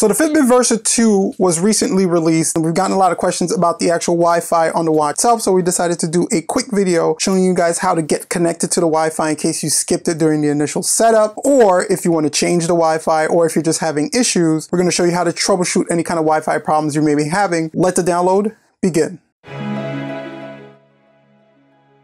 So the Fitbit Versa 2 was recently released and we've gotten a lot of questions about the actual Wi-Fi on the watch itself. So we decided to do a quick video showing you guys how to get connected to the Wi-Fi in case you skipped it during the initial setup, or if you want to change the Wi-Fi, or if you're just having issues, we're going to show you how to troubleshoot any kind of Wi-Fi problems you may be having. Let the download begin.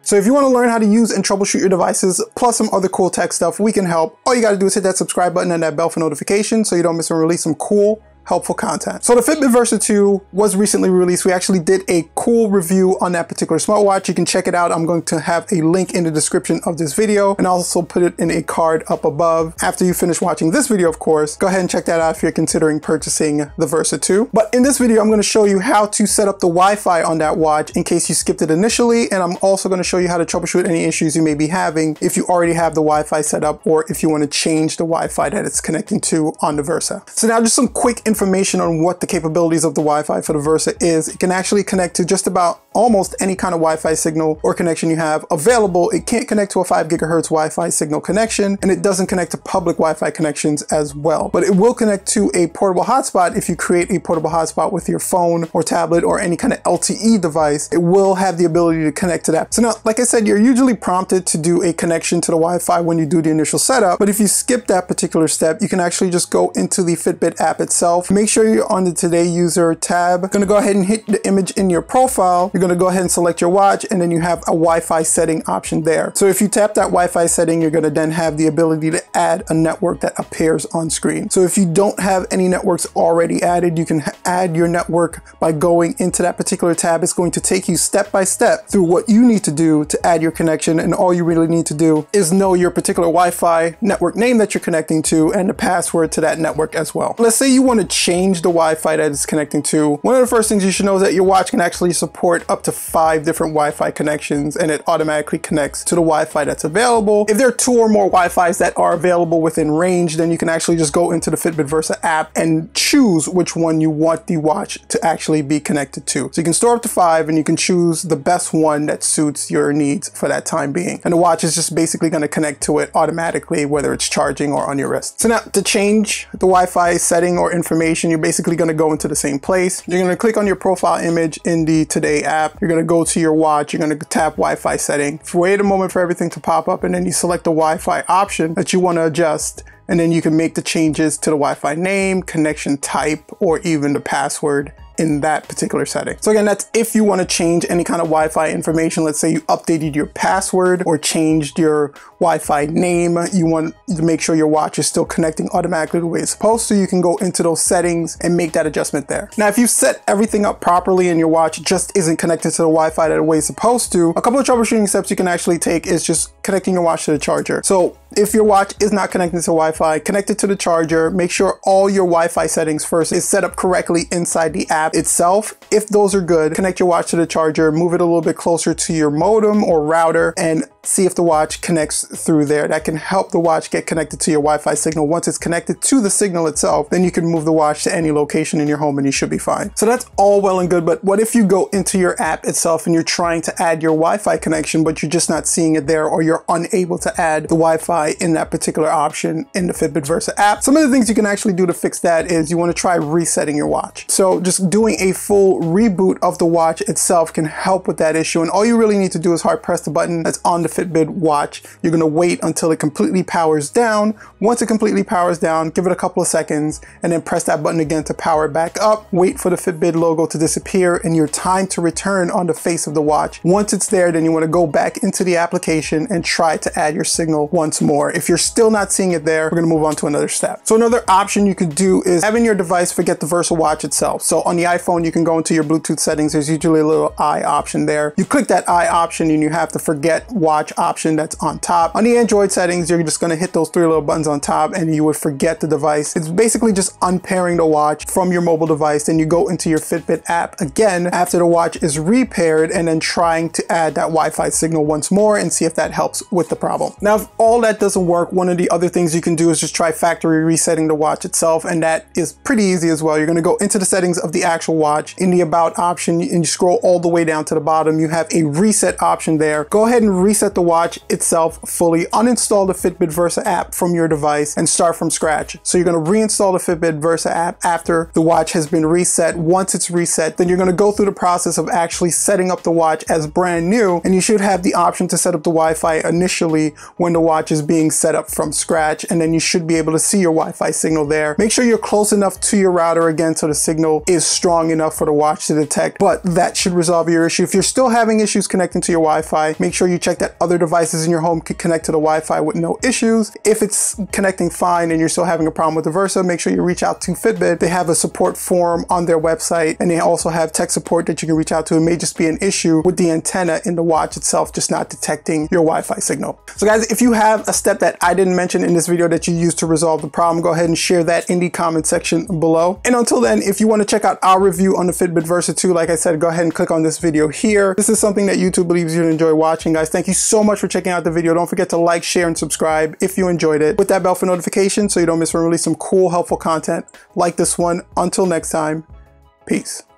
So if you want to learn how to use and troubleshoot your devices, plus some other cool tech stuff, we can help. All you got to do is hit that subscribe button and that bell for notifications so you don't miss when we release some cool helpful content. So the Fitbit Versa 2 was recently released. We actually did a cool review on that particular smartwatch. You can check it out. I'm going to have a link in the description of this video and also put it in a card up above. After you finish watching this video, of course, go ahead and check that out if you're considering purchasing the Versa 2. But in this video, I'm going to show you how to set up the Wi-Fi on that watch in case you skipped it initially. And I'm also going to show you how to troubleshoot any issues you may be having if you already have the Wi-Fi set up or if you want to change the Wi-Fi that it's connecting to on the Versa. So now just some quick information information on what the capabilities of the Wi-Fi for the Versa is, it can actually connect to just about almost any kind of Wi-Fi signal or connection you have available. It can't connect to a 5 gigahertz Wi-Fi signal connection, and it doesn't connect to public Wi-Fi connections as well. But it will connect to a portable hotspot if you create a portable hotspot with your phone or tablet or any kind of LTE device. It will have the ability to connect to that. So now, like I said, you're usually prompted to do a connection to the Wi-Fi when you do the initial setup, but if you skip that particular step, you can actually just go into the Fitbit app itself, Make sure you're on the Today User tab. You're gonna go ahead and hit the image in your profile. You're gonna go ahead and select your watch and then you have a Wi-Fi setting option there. So if you tap that Wi-Fi setting, you're gonna then have the ability to add a network that appears on screen. So if you don't have any networks already added, you can add your network by going into that particular tab. It's going to take you step by step through what you need to do to add your connection. And all you really need to do is know your particular Wi-Fi network name that you're connecting to and the password to that network as well. Let's say you want to change the Wi-Fi that it's connecting to, one of the first things you should know is that your watch can actually support up to five different Wi-Fi connections and it automatically connects to the Wi-Fi that's available. If there are two or more Wi-Fis that are available within range, then you can actually just go into the Fitbit Versa app and choose which one you want the watch to actually be connected to. So you can store up to five and you can choose the best one that suits your needs for that time being. And the watch is just basically going to connect to it automatically, whether it's charging or on your wrist. So now to change the Wi-Fi setting or information information, you're basically going to go into the same place. You're going to click on your profile image in the Today app. You're going to go to your watch. You're going to tap Wi-Fi setting. Wait a moment for everything to pop up and then you select the Wi-Fi option that you want to adjust and then you can make the changes to the Wi-Fi name, connection type, or even the password in that particular setting. So again, that's if you want to change any kind of Wi-Fi information. Let's say you updated your password or changed your Wi-Fi name. You want to make sure your watch is still connecting automatically the way it's supposed to. You can go into those settings and make that adjustment there. Now, if you set everything up properly and your watch just isn't connected to the Wi-Fi that the way it's supposed to, a couple of troubleshooting steps you can actually take is just connecting your watch to the charger. So if your watch is not connected to Wi-Fi, connect it to the charger. Make sure all your Wi-Fi settings first is set up correctly inside the app itself. If those are good, connect your watch to the charger, move it a little bit closer to your modem or router, and see if the watch connects through there. That can help the watch get connected to your Wi-Fi signal. Once it's connected to the signal itself, then you can move the watch to any location in your home and you should be fine. So that's all well and good, but what if you go into your app itself and you're trying to add your Wi-Fi connection, but you're just not seeing it there or you're unable to add the Wi-Fi in that particular option in the Fitbit Versa app? Some of the things you can actually do to fix that is you want to try resetting your watch. So just doing a full reboot of the watch itself can help with that issue. And all you really need to do is hard press the button that's on the Fitbit watch. You're gonna wait until it completely powers down. Once it completely powers down, give it a couple of seconds and then press that button again to power back up. Wait for the Fitbit logo to disappear and your time to return on the face of the watch. Once it's there, then you wanna go back into the application and try to add your signal once more. If you're still not seeing it there, we're gonna move on to another step. So another option you could do is having your device forget the Versa watch itself. So on the iPhone, you can go into your Bluetooth settings. There's usually a little I option there. You click that I option and you have to forget watch option that's on top. On the Android settings, you're just gonna hit those three little buttons on top and you would forget the device. It's basically just unpairing the watch from your mobile device. Then you go into your Fitbit app again after the watch is repaired and then trying to add that Wi-Fi signal once more and see if that helps with the problem. Now, if all that doesn't work, one of the other things you can do is just try factory resetting the watch itself. And that is pretty easy as well. You're gonna go into the settings of the actual watch in the about option and you scroll all the way down to the bottom. You have a reset option there. Go ahead and reset the watch itself fully, uninstall the Fitbit Versa app from your device and start from scratch. So you're gonna reinstall the Fitbit Versa app after the watch has been reset. Once it's reset, then you're gonna go through the process of actually setting up the watch as brand new and you should have the option to set up the Wi-Fi initially when the watch is being set up from scratch and then you should be able to see your Wi-Fi signal there. Make sure you're close enough to your router again so the signal is strong enough for the watch to detect, but that should resolve your issue. If you're still having issues connecting to your Wi-Fi, make sure you check that other devices in your home can connect to the Wi-Fi with no issues. If it's connecting fine and you're still having a problem with the Versa, make sure you reach out to Fitbit. They have a support form on their website and they also have tech support that you can reach out to. It may just be an issue with the antenna in the watch itself, just not detecting your Wi-Fi signal. So guys, if you have a step that I didn't mention in this video that you used to resolve the problem, go ahead and share that in the comment section below. And until then, if you want to check out our review on the Fitbit Versa 2, like I said, go ahead and click on this video here. This is something that YouTube believes you'd enjoy watching, guys. Thank you so much for checking out the video. Don't forget to like, share, and subscribe if you enjoyed it. With that bell for notifications so you don't miss when we release some cool, helpful content like this one. Until next time, peace.